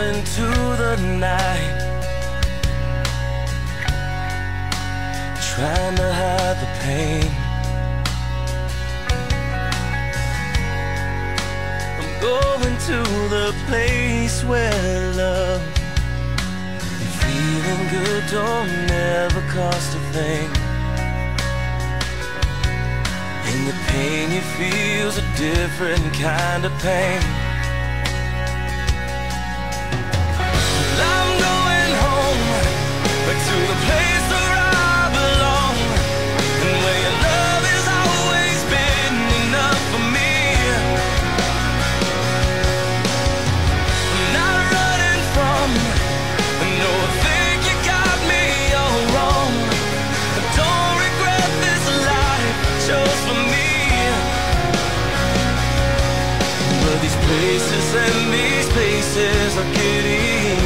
into the night, trying to hide the pain. I'm going to the place where love and feeling good don't ever cost a thing. And the pain you feel's a different kind of pain. Places and these places are getting